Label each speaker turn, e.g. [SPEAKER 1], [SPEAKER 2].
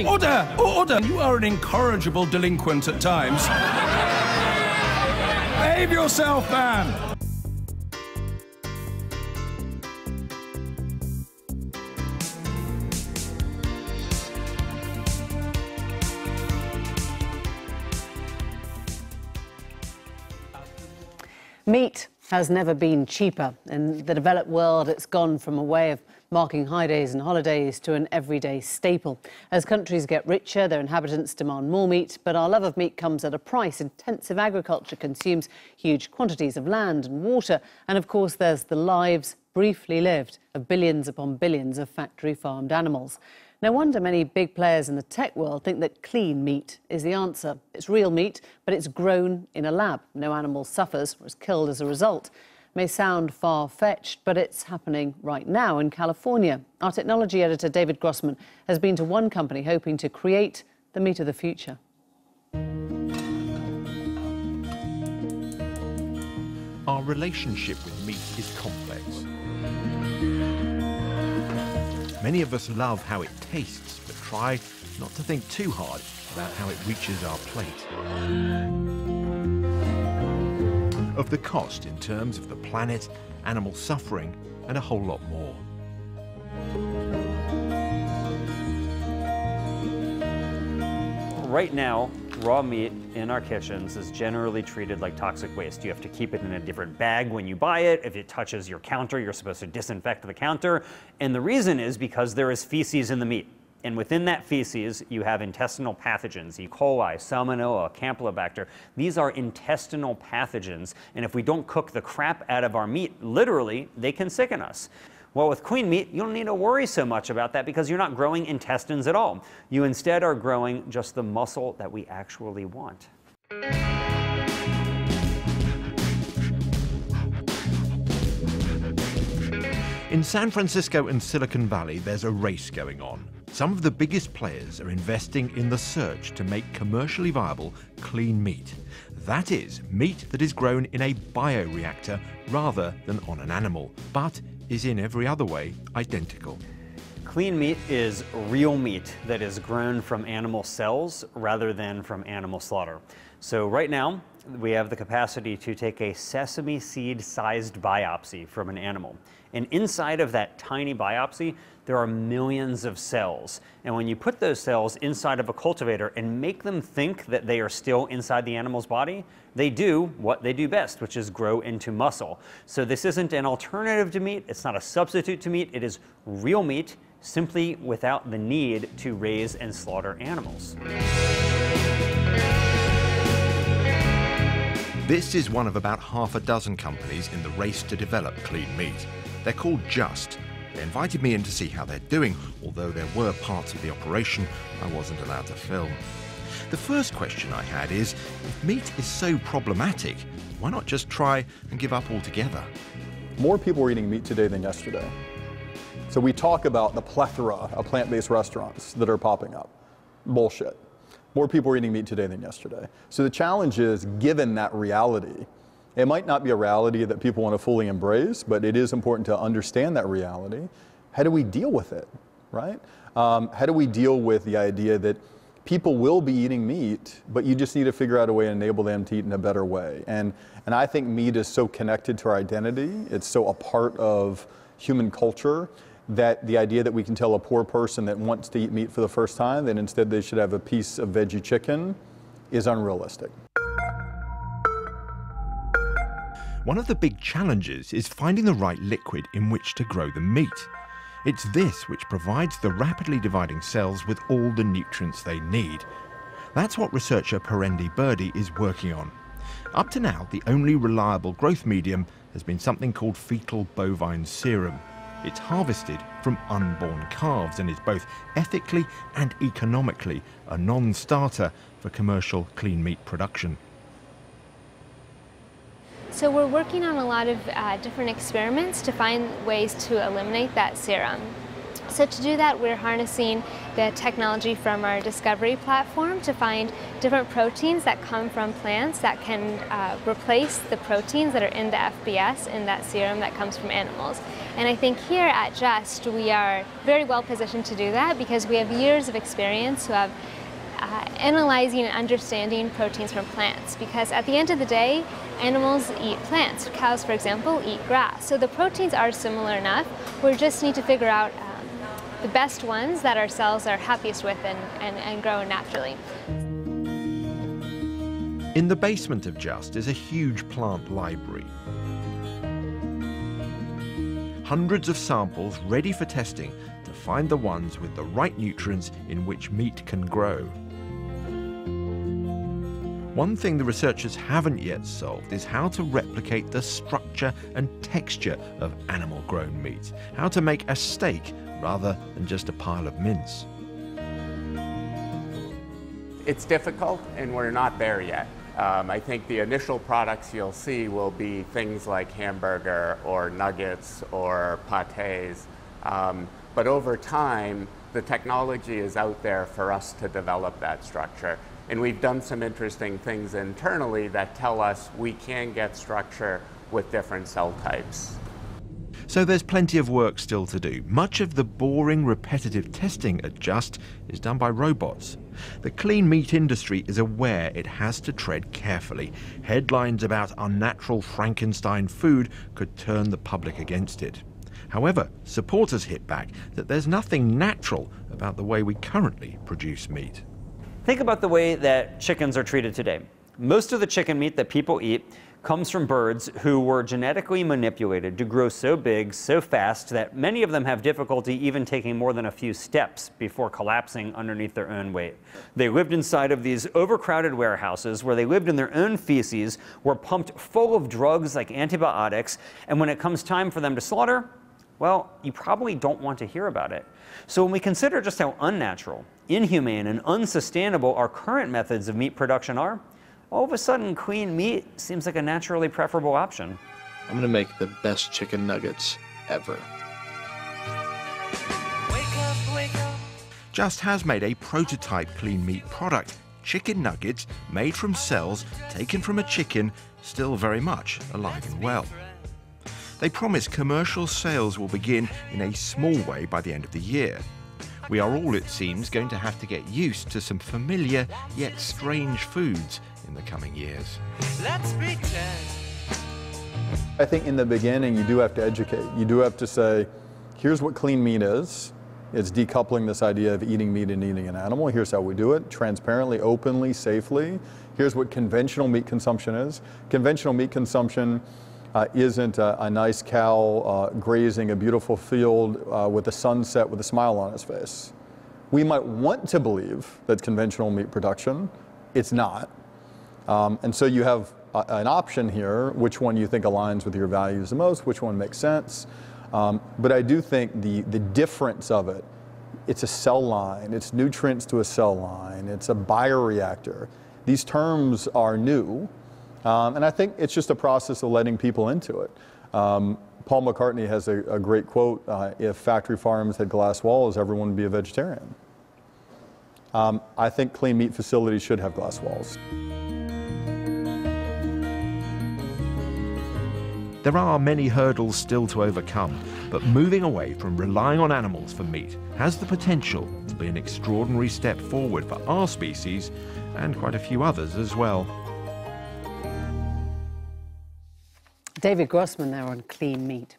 [SPEAKER 1] Order! Order! You are an incorrigible delinquent at times. Behave yourself, man!
[SPEAKER 2] Meat has never been cheaper. In the developed world, it's gone from a way of marking high days and holidays to an everyday staple. As countries get richer, their inhabitants demand more meat, but our love of meat comes at a price. Intensive agriculture consumes huge quantities of land and water, and of course, there's the lives briefly lived of billions upon billions of factory farmed animals. No wonder many big players in the tech world think that clean meat is the answer. It's real meat, but it's grown in a lab. No animal suffers or is killed as a result. May sound far fetched, but it's happening right now in California. Our technology editor, David Grossman, has been to one company hoping to create the meat of the future.
[SPEAKER 3] Our relationship with meat is complex. Many of us love how it tastes, but try not to think too hard about how it reaches our plate. Of the cost in terms of the planet, animal suffering, and a whole lot more.
[SPEAKER 4] Right now, raw meat in our kitchens is generally treated like toxic waste. You have to keep it in a different bag when you buy it. If it touches your counter, you're supposed to disinfect the counter. And the reason is because there is feces in the meat. And within that feces, you have intestinal pathogens, E. coli, Salmonella, Campylobacter. These are intestinal pathogens. And if we don't cook the crap out of our meat, literally, they can sicken us. Well, with clean meat, you don't need to worry so much about that because you're not growing intestines at all. You instead are growing just the muscle that we actually want.
[SPEAKER 3] In San Francisco and Silicon Valley, there's a race going on. Some of the biggest players are investing in the search to make commercially viable clean meat. That is, meat that is grown in a bioreactor rather than on an animal, but is in every other way identical.
[SPEAKER 4] Clean meat is real meat that is grown from animal cells rather than from animal slaughter. So right now, we have the capacity to take a sesame seed sized biopsy from an animal. And inside of that tiny biopsy, there are millions of cells. And when you put those cells inside of a cultivator and make them think that they are still inside the animal's body, they do what they do best, which is grow into muscle. So this isn't an alternative to meat, it's not a substitute to meat, it is real meat, simply without the need to raise and slaughter animals.
[SPEAKER 3] This is one of about half a dozen companies in the race to develop clean meat. They're called Just. They invited me in to see how they're doing, although there were parts of the operation I wasn't allowed to film. The first question I had is if meat is so problematic, why not just try and give up altogether?
[SPEAKER 5] More people are eating meat today than yesterday. So we talk about the plethora of plant based restaurants that are popping up. Bullshit. More people are eating meat today than yesterday. So the challenge is given that reality, it might not be a reality that people want to fully embrace, but it is important to understand that reality. How do we deal with it, right? Um, how do we deal with the idea that people will be eating meat, but you just need to figure out a way to enable them to eat in a better way? And, and I think meat is so connected to our identity, it's so a part of human culture that the idea that we can tell a poor person that wants to eat meat for the first time that instead they should have a piece of veggie chicken is unrealistic.
[SPEAKER 3] One of the big challenges is finding the right liquid in which to grow the meat. It's this which provides the rapidly dividing cells with all the nutrients they need. That's what researcher Parendi Birdie is working on. Up to now, the only reliable growth medium has been something called fetal bovine serum. It's harvested from unborn calves and is both ethically and economically a non starter for commercial clean meat production.
[SPEAKER 6] So we're working on a lot of uh, different experiments to find ways to eliminate that serum. So to do that, we're harnessing the technology from our Discovery platform to find different proteins that come from plants that can uh, replace the proteins that are in the FBS in that serum that comes from animals. And I think here at Just, we are very well positioned to do that because we have years of experience who have uh, analyzing and understanding proteins from plants because at the end of the day, animals eat plants. Cows, for example, eat grass. So the proteins are similar enough. We just need to figure out um, the best ones that our cells are happiest with and, and, and grow naturally.
[SPEAKER 3] In the basement of Just is a huge plant library. Hundreds of samples ready for testing to find the ones with the right nutrients in which meat can grow. One thing the researchers haven't yet solved is how to replicate the structure and texture of animal grown meat, how to make a steak rather than just a pile of mince.
[SPEAKER 7] It's difficult and we're not there yet. Um, I think the initial products you'll see will be things like hamburger or nuggets or pates. Um, but over time, the technology is out there for us to develop that structure. And we've done some interesting things internally that tell us we can get structure with different cell types.
[SPEAKER 3] So there's plenty of work still to do. Much of the boring, repetitive testing at Just is done by robots. The clean meat industry is aware it has to tread carefully. Headlines about unnatural Frankenstein food could turn the public against it. However, supporters hit back that there's nothing natural about the way we currently produce meat.
[SPEAKER 4] Think about the way that chickens are treated today. Most of the chicken meat that people eat comes from birds who were genetically manipulated to grow so big, so fast, that many of them have difficulty even taking more than a few steps before collapsing underneath their own weight. They lived inside of these overcrowded warehouses where they lived in their own feces, were pumped full of drugs like antibiotics, and when it comes time for them to slaughter, well, you probably don't want to hear about it. So when we consider just how unnatural, inhumane, and unsustainable our current methods of meat production are, all of a sudden clean meat seems like a naturally preferable option.
[SPEAKER 8] I'm gonna make the best chicken nuggets ever.
[SPEAKER 3] Just has made a prototype clean meat product, chicken nuggets made from cells taken from a chicken still very much alive and well. They promise commercial sales will begin in a small way by the end of the year. We are all, it seems, going to have to get used to some familiar yet strange foods in the coming years. Let's begin.
[SPEAKER 5] I think in the beginning you do have to educate. You do have to say, here's what clean meat is. It's decoupling this idea of eating meat and eating an animal. Here's how we do it, transparently, openly, safely. Here's what conventional meat consumption is. Conventional meat consumption uh, isn't a, a, nice cow uh, grazing a beautiful field uh, with a sunset with a smile on his face. We might want to believe that's conventional meat production. It's not. Um, and so you have a, an option here, which one you think aligns with your values the most, which one makes sense. Um, but I do think the, the difference of it, it's a cell line, it's nutrients to a cell line, it's a bioreactor. These terms are new. Um, and I think it's just a process of letting people into it. Um, Paul McCartney has a, a great quote uh, if factory farms had glass walls, everyone would be a vegetarian. Um, I think clean meat facilities should have glass walls.
[SPEAKER 3] There are many hurdles still to overcome, but moving away from relying on animals for meat has the potential to be an extraordinary step forward for our species and quite a few others as well.
[SPEAKER 2] David Grossman there on clean meat.